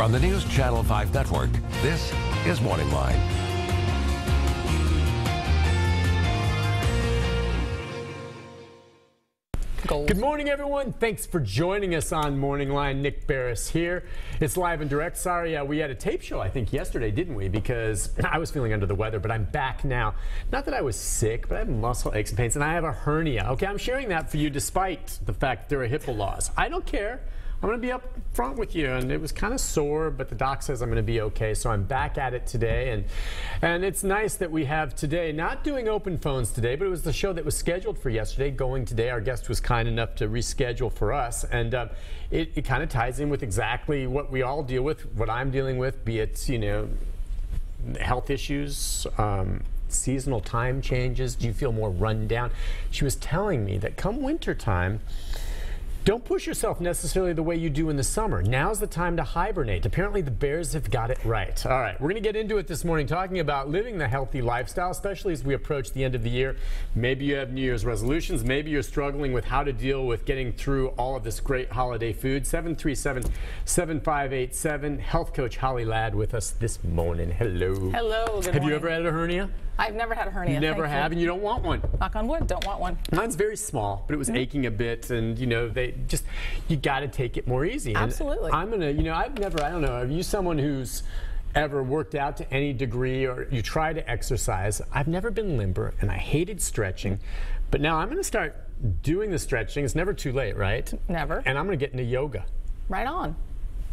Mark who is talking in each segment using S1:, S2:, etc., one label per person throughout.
S1: From the NewsChannel 5 Network, this is MorningLine.
S2: Gold.
S3: Good morning, everyone. Thanks for joining us on MorningLine. Nick Beres here. It's live and direct. Sorry, uh, we had a tape show, I think, yesterday, didn't we? Because I was feeling under the weather, but I'm back now. Not that I was sick, but I have muscle aches and pains, and I have a hernia. Okay, I'm sharing that for you despite the fact there are HIPAA laws. I don't care. I'm going to be up front with you, and it was kind of sore, but the doc says I'm going to be okay, so I'm back at it today, and and it's nice that we have today not doing open phones today, but it was the show that was scheduled for yesterday going today. Our guest was kind enough to reschedule for us, and uh, it, it kind of ties in with exactly what we all deal with, what I'm dealing with, be it you know health issues. Um, seasonal time changes do you feel more run down she was telling me that come winter time don't push yourself necessarily the way you do in the summer. Now's the time to hibernate. Apparently, the Bears have got it right. All right, we're going to get into it this morning talking about living the healthy lifestyle, especially as we approach the end of the year. Maybe you have New Year's resolutions. Maybe you're struggling with how to deal with getting through all of this great holiday food. 737 7587. Health coach Holly Ladd with us this morning. Hello.
S2: Hello. Good
S3: have
S2: morning.
S3: you ever had a hernia?
S2: I've never had a hernia.
S3: You never have, and you don't want one.
S2: Knock on wood. Don't want one.
S3: Mine's very small, but it was
S2: Mm-hmm.
S3: aching a bit, and you know, they just you got to take it more easy. And
S2: Absolutely.
S3: I'm gonna, you know, I've never, I don't know, are you someone who's ever worked out to any degree, or you try to exercise? I've never been limber, and I hated stretching, but now I'm gonna start doing the stretching. It's never too late, right?
S2: Never.
S3: And I'm gonna get into yoga.
S2: Right on.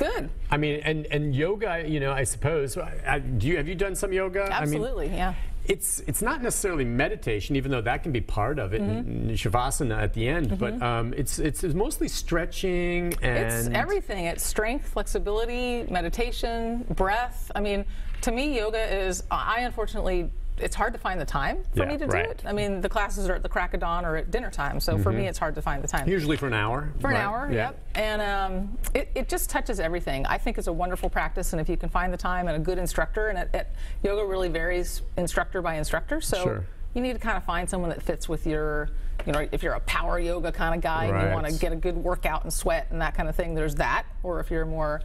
S2: Good.
S3: I mean, and and yoga, you know, I suppose. Do you have you done some yoga? I mean,
S2: Absolutely. yeah.
S3: it's it's not necessarily meditation, even though that can be part of it,
S2: Mm-hmm.
S3: and shavasana at the end. But um, it's, it's it's mostly stretching and
S2: It's everything. It's strength, flexibility, meditation, breath. I mean, to me, yoga is. I unfortunately. It's hard to find the time for
S3: Yeah,
S2: me to
S3: right.
S2: do it. I mean, the classes are at the crack of dawn or at dinner time, so for me, it's hard to find the time.
S3: usually for an hour.
S2: For an hour,
S3: Yeah.
S2: yep. And um, it, it just touches everything. I think it's a wonderful practice, and if you can find the time and a good instructor, and it, it, yoga really varies instructor by instructor, so
S3: Sure.
S2: you need to kind of find someone that fits with your, you know, if you're a power yoga kind of guy and you want to get a good workout and sweat and that kind of thing, there's that. Or if you're more,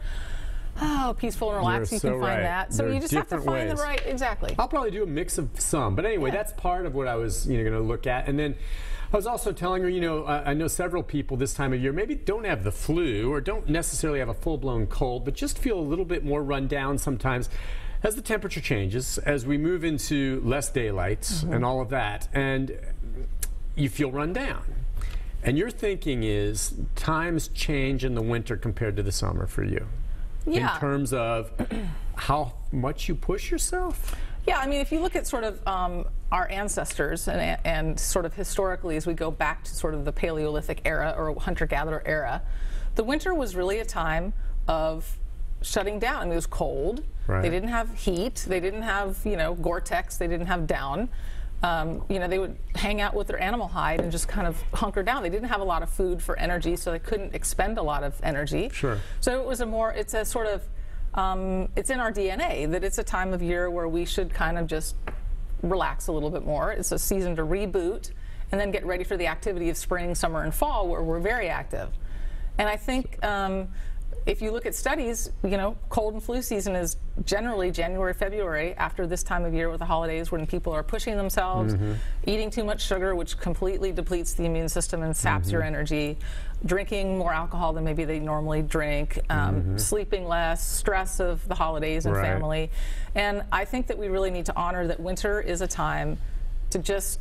S2: oh, peaceful and relaxed,
S3: You're
S2: you can
S3: so
S2: find
S3: right.
S2: that. So
S3: There
S2: you just have to find
S3: ways.
S2: the right, exactly.
S3: I'll probably do a mix of some, but anyway,
S2: Yeah.
S3: that's part of what I was you know going to look at, and then. I was also telling her, you know, I I know several people this time of year maybe don't have the flu or don't necessarily have a full blown cold, but just feel a little bit more run down sometimes as the temperature changes, as we move into less daylight
S2: Mm-hmm.
S3: and all of that. And you feel run down. And your thinking is times change in the winter compared to the summer for you.
S2: Yeah.
S3: In terms of how much you push yourself?
S2: Yeah, I mean, if you look at sort of um, our ancestors and, and sort of historically, as we go back to sort of the Paleolithic era or hunter-gatherer era, the winter was really a time of shutting down. I mean, it was cold.
S3: Right.
S2: They didn't have heat. They didn't have you know Gore-Tex. They didn't have down. Um, you know, they would hang out with their animal hide and just kind of hunker down. They didn't have a lot of food for energy, so they couldn't expend a lot of energy.
S3: Sure.
S2: So it was a more, it's a sort of, um, it's in our DNA that it's a time of year where we should kind of just relax a little bit more. It's a season to reboot and then get ready for the activity of spring, summer, and fall where we're very active. And I think um, if you look at studies, you know, cold and flu season is generally January, February after this time of year with the holidays when people are pushing themselves, mm-hmm. eating too much sugar, which completely depletes the immune system and saps your mm-hmm. energy, drinking more alcohol than maybe they normally drink, um, mm-hmm. sleeping less, stress of the holidays and
S3: Right.
S2: family. And I think that we really need to honor that winter is a time to just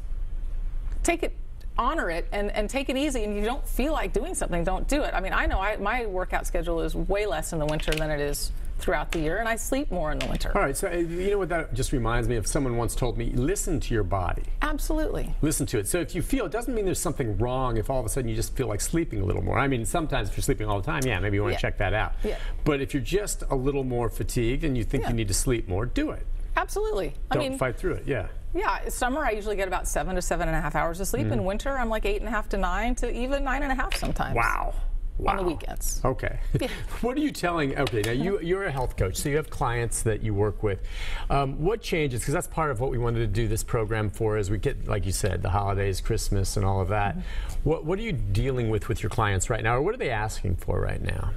S2: take it honor it and, and take it easy and you don't feel like doing something don't do it i mean i know I, my workout schedule is way less in the winter than it is throughout the year and i sleep more in the winter
S3: All right, so uh, you know what that just reminds me of? Someone once told me, listen to your body.
S2: absolutely
S3: Listen to it. So if you feel, it doesn't mean there's something wrong if all of a sudden you just feel like sleeping a little more. I mean, sometimes if you're sleeping all the time, yeah, maybe you want to
S2: Yeah.
S3: check that out.
S2: Yeah.
S3: But if you're just a little more fatigued and you think
S2: Yeah.
S3: you need to sleep more, do it.
S2: Absolutely i
S3: Don't
S2: mean
S3: fight through it. Yeah.
S2: yeah summer i usually get about seven to seven and a half hours of sleep in winter i'm like eight and a half to nine to even nine and a half sometimes
S3: Wow. Wow.
S2: On the weekends
S3: Okay. what are you telling? Okay, now you, you're a health coach, so you have clients that you work with. Um, what changes? Because that's part of what we wanted to do this program for, as we get, like you said, the holidays, Christmas, and all of that. What What are you dealing with with your clients right now, or what are they asking for right now?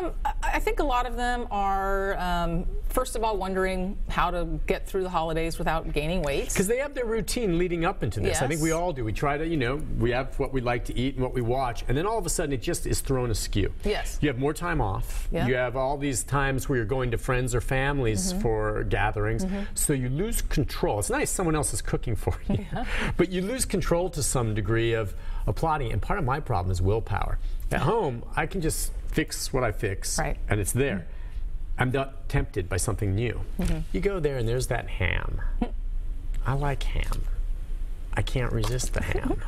S2: Um, I think a lot of them are, um, first of all, wondering how to get through the holidays without gaining weight.
S3: Because they have their routine leading up into this. I think we all do. We try to, you know, we have what we like to eat and what we watch, and then all of a sudden it just is thrown askew.
S2: Yes.
S3: You have more time off.
S2: Yeah.
S3: You have all these times where you're going to friends or families
S2: Mm-hmm.
S3: for gatherings, so you lose control. It's nice someone else is cooking for you, but you lose control to some degree of applauding. And part of my problem is willpower. At home, I can just fix what I fix,
S2: Right.
S3: and it's there. I'm not tempted by something new.
S2: Mm-hmm.
S3: You go there and there's that ham. I like ham. I can't resist the ham.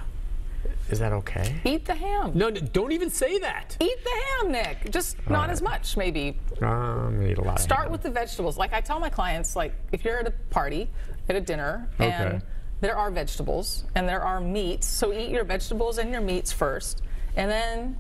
S3: Is that okay?
S2: Eat the ham.
S3: No, no, don't even say that.
S2: Eat the ham, Nick. Just not as much, maybe.
S3: Um, eat a lot. of
S2: Start with the vegetables. Like I tell my clients, like if you're at a party, at a dinner, and
S3: Okay.
S2: there are vegetables and there are meats, so eat your vegetables and your meats first, and then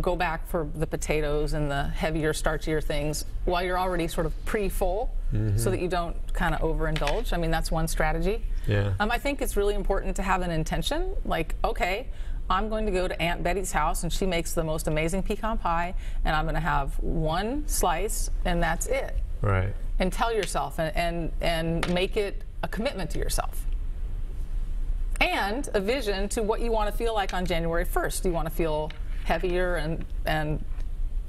S2: go back for the potatoes and the heavier, starchier things while you're already sort of pre-full,
S3: Mm-hmm.
S2: so that you don't kind of overindulge. I mean, that's one strategy.
S3: Yeah.
S2: Um, I think it's really important to have an intention. Like, okay, I'm going to go to Aunt Betty's house and she makes the most amazing pecan pie, and I'm going to have one slice, and that's it.
S3: Right.
S2: And tell yourself and, and, and make it a commitment to yourself. And a vision to what you want to feel like on January 1st. Do you want to feel heavier and, and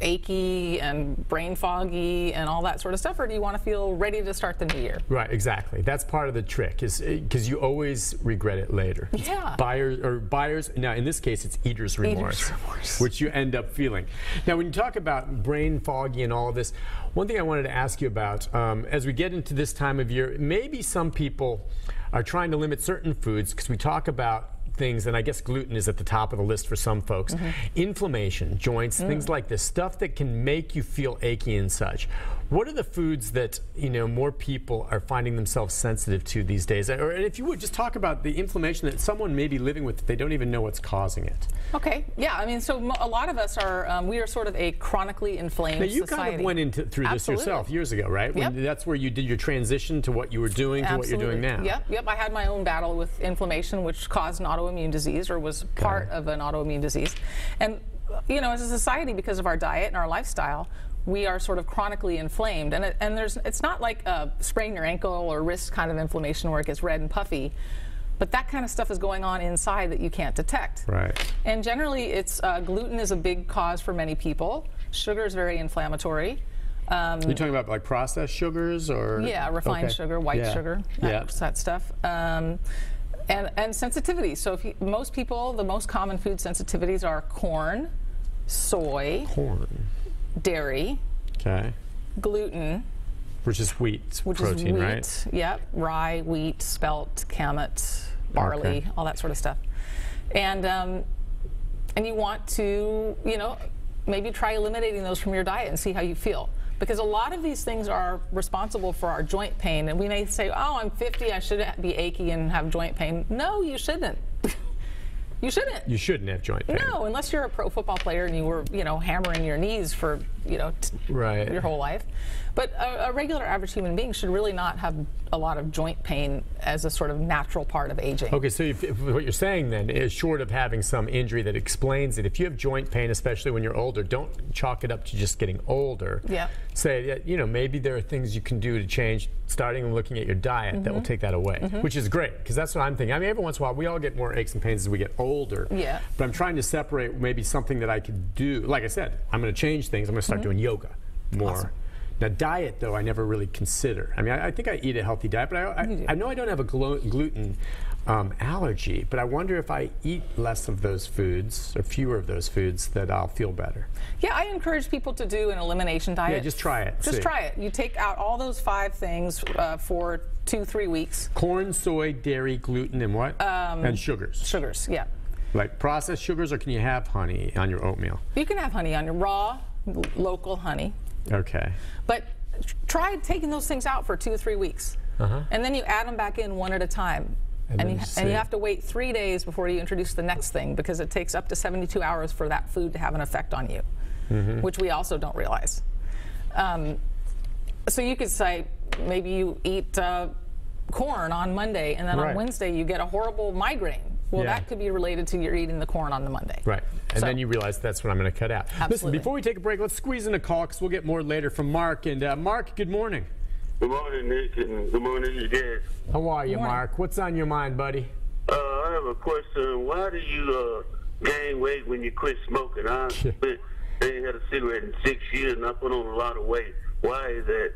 S2: achy and brain foggy and all that sort of stuff, or do you want to feel ready to start the new year?
S3: Right, exactly. That's part of the trick, is because you always regret it later.
S2: Yeah.
S3: Buyers or buyers. Now, in this case, it's eater's remorse, eater's
S2: remorse.
S3: which you end up feeling. Now, when you talk about brain foggy and all of this, one thing I wanted to ask you about um, as we get into this time of year, maybe some people are trying to limit certain foods because we talk about things, and I guess gluten is at the top of the list for some folks.
S2: Mm-hmm.
S3: Inflammation, joints,
S2: Mm.
S3: things like this, stuff that can make you feel achy and such. What are the foods that you know more people are finding themselves sensitive to these days? Or if you would just talk about the inflammation that someone may be living with, that they don't even know what's causing it.
S2: Okay, yeah, I mean, so a lot of us are, um, we are sort of a chronically inflamed
S3: Now, you
S2: society.
S3: kind of went into through this yourself years ago, right? When
S2: Yep.
S3: that's where you did your transition to what you were doing to what you're doing now.
S2: Absolutely. Yep, yep. I had my own battle with inflammation, which caused an autoimmune disease or was part of an autoimmune disease. And, you know, as a society, because of our diet and our lifestyle, we are sort of chronically inflamed. And, it, and there's, it's not like a sprain your ankle or wrist kind of inflammation where it gets red and puffy. But that kind of stuff is going on inside that you can't detect.
S3: Right.
S2: And generally, it's uh, gluten is a big cause for many people. Sugar is very inflammatory. Um,
S3: You're talking about like processed sugars or
S2: yeah, refined
S3: Okay.
S2: sugar, white
S3: Yeah.
S2: sugar, that,
S3: Yeah.
S2: that stuff. Um, and, and sensitivity. So, if you, most people, the most common food sensitivities are corn, soy,
S3: Corn.
S2: Dairy,
S3: Okay.
S2: gluten,
S3: Which is wheat
S2: which
S3: protein,
S2: is wheat,
S3: right?
S2: yep, rye, wheat, spelt, kamut, barley,
S3: Okay.
S2: all that sort of stuff. And um, and you want to, you know, maybe try eliminating those from your diet and see how you feel. Because a lot of these things are responsible for our joint pain, and we may say, "Oh, I'm 50, I shouldn't be achy and have joint pain." No, you shouldn't. You shouldn't.
S3: You shouldn't have joint pain.
S2: No, unless you're a pro football player and you were, you know, hammering your knees for, you know, t-
S3: Right.
S2: your whole life. But a, a regular average human being should really not have a lot of joint pain as a sort of natural part of aging.
S3: Okay, so if, if what you're saying then is short of having some injury that explains it, if you have joint pain, especially when you're older, don't chalk it up to just getting older.
S2: Yeah.
S3: Say that, you know, maybe there are things you can do to change, starting and looking at your diet that will
S2: Mm-hmm.
S3: take that away, which is great, because that's what I'm thinking. I mean, every once in a while, we all get more aches and pains as we get older.
S2: Yeah.
S3: But I'm trying to separate maybe something that I could do. Like I said, I'm going to change things. I'm going to start doing yoga more.
S2: Awesome.
S3: Now, diet, though, I never really consider. I mean, I, I think I eat a healthy diet, but I, I, I know I don't have a glu- gluten um, allergy, but I wonder if I eat less of those foods or fewer of those foods that I'll feel better.
S2: Yeah, I encourage people to do an elimination diet.
S3: Yeah, just try it.
S2: Just
S3: see.
S2: try it. You take out all those five things uh, for two, three weeks.
S3: Corn, soy, dairy, gluten, and what?
S2: Um,
S3: and sugars.
S2: Sugars, yeah.
S3: Like processed sugars, or can you have honey on your oatmeal?
S2: You can have honey on your raw, local honey.
S3: Okay.
S2: But try taking those things out for two or three weeks. And then you add them back in one at a time.
S3: And
S2: And, you,
S3: you
S2: and you have to wait three days before you introduce the next thing because it takes up to 72 hours for that food to have an effect on you,
S3: Mm-hmm.
S2: which we also don't realize. Um, so you could say maybe you eat uh, corn on Monday and then
S3: Right.
S2: on Wednesday you get a horrible migraine Well,
S3: Yeah.
S2: that could be related to your eating the corn on the Monday.
S3: Right. And
S2: So-
S3: then you realize that's what I'm going to cut out.
S2: Absolutely.
S3: Listen, before we take a break, let's squeeze in a call because we'll get more later from Mark. And uh, Mark, good morning.
S4: Good morning, Nick, and good morning, you guys.
S3: How are you, Mark? What's on your mind, buddy?
S4: Uh, I have a question. Why do you uh, gain weight when you quit smoking? I quit, I ain't had a cigarette in six years, and I put on a lot of weight. Why is that?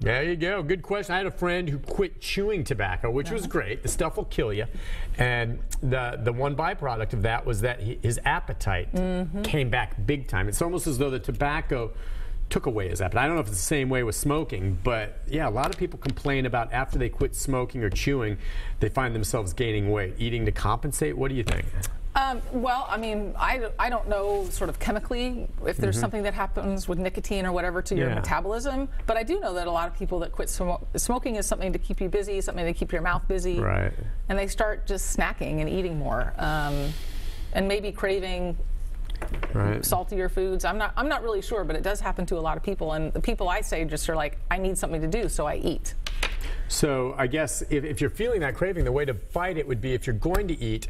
S3: There you go. Good question. I had a friend who quit chewing tobacco, which was uh-huh. great. The stuff will kill you. And the the one byproduct of that was that he, his appetite mm-hmm. came back big time. It's almost as though the tobacco took away his appetite. I don't know if it's the same way with smoking, but yeah, a lot of people complain about after they quit smoking or chewing, they find themselves gaining weight, eating to compensate. What do you think?
S2: Um, well, I mean, I, I don't know sort of chemically if there's something that happens with nicotine or whatever to your
S3: Mm-hmm. Yeah.
S2: metabolism, but I do know that a lot of people that quit smo- smoking is something to keep you busy, something to keep your mouth busy.
S3: Right.
S2: And they start just snacking and eating more. Um, and maybe craving
S3: Right.
S2: saltier foods. I'm not I'm not really sure, but it does happen to a lot of people. And the people I say just are like, I need something to do, so I eat.
S3: So I guess if, if you're feeling that craving, the way to fight it would be if you're going to eat,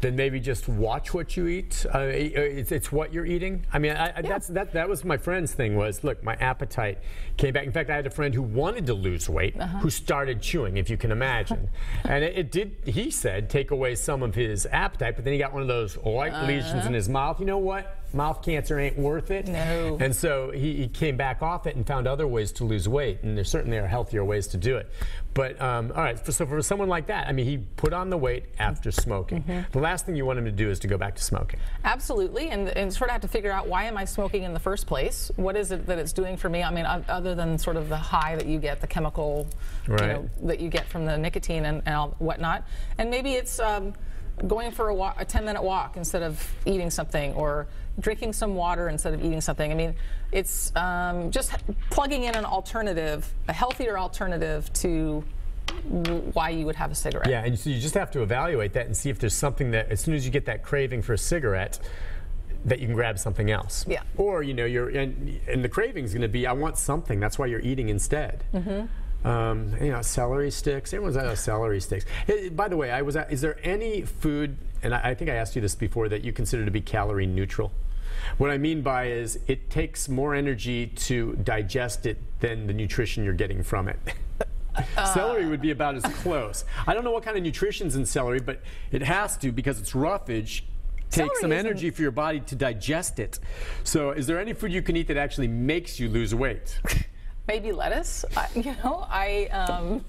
S3: then maybe just watch what you eat. Uh, it's, it's what you're eating. I mean, I, I, that's that. That was my friend's thing. Was look, my appetite came back. In fact, I had a friend who wanted to lose weight, who started chewing, if you can imagine, and it, it did. He said take away some of his appetite, but then he got one of those white lesions in his mouth. You know what? Mouth cancer ain't worth it.
S2: No.
S3: And so he, he came back off it and found other ways to lose weight, and there certainly are healthier ways to do it. But um, all right, for, so for someone like that, I mean, he put on the weight after smoking. The last thing you want him to do is to go back to smoking.
S2: Absolutely, and, and sort of have to figure out why am I smoking in the first place? What is it that it's doing for me? I mean, other than sort of the high that you get, the chemical, you
S3: Right.
S2: know, that you get from the nicotine and, and all, whatnot, and maybe it's um, going for a, walk, a 10-minute walk instead of eating something, or drinking some water instead of eating something. I mean, it's um, just plugging in an alternative, a healthier alternative to why you would have a cigarette.
S3: Yeah, and so you just have to evaluate that and see if there's something that, as soon as you get that craving for a cigarette, that you can grab something else.
S2: Yeah.
S3: Or you know, you're and, and the craving's going to be, I want something. That's why you're eating instead. Mm-hmm. Um, you know, celery sticks. Everyone's out of celery sticks. By the way, I was. At, is there any food? And I, I think I asked you this before that you consider to be calorie neutral. What I mean by is it takes more energy to digest it than the nutrition you're getting from it. celery would be about as close. I don't know what kind of nutrition's in celery, but it has to because it's roughage.
S2: Takes
S3: some energy for your body to digest it. So, is there any food you can eat that actually makes you lose weight?
S2: Maybe lettuce. I, you know, I. Um,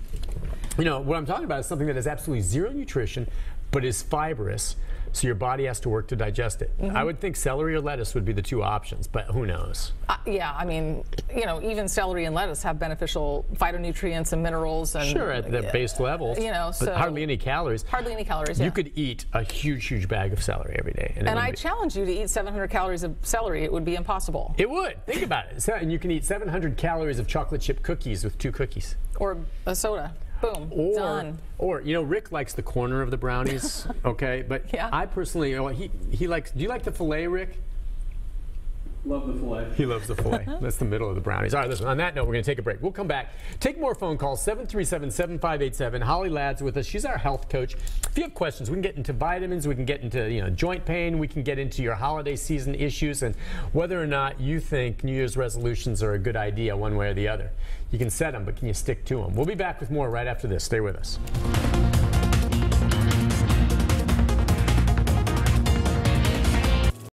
S3: You know, what I'm talking about is something that has absolutely zero nutrition, but is fibrous, so your body has to work to digest it.
S2: Mm-hmm.
S3: I would think celery or lettuce would be the two options, but who knows?
S2: Uh, yeah, I mean, you know, even celery and lettuce have beneficial phytonutrients and minerals and
S3: Sure, at the
S2: uh,
S3: base levels,
S2: you know,
S3: but
S2: so-
S3: hardly any calories.
S2: hardly any calories. Yeah.
S3: You could eat a huge, huge bag of celery every day, and,
S2: and I challenge you to eat 700 calories of celery. It would be impossible.
S3: It would. Think about it. So, and you can eat 700 calories of chocolate chip cookies with two cookies.
S2: Or a soda. Boom.
S3: Or,
S2: Done.
S3: or you know, Rick likes the corner of the brownies. okay, but
S2: Yeah.
S3: I personally, you know, he he likes. Do you like the fillet, Rick?
S5: Love the filet.
S3: He loves the fillet. That's the middle of the brownies. All right, listen, on that note, we're going to take a break. We'll come back. Take more phone calls 737 7587. Holly Ladd's with us. She's our health coach. If you have questions, we can get into vitamins, we can get into you know joint pain, we can get into your holiday season issues, and whether or not you think New Year's resolutions are a good idea one way or the other. You can set them, but can you stick to them? We'll be back with more right after this. Stay with us.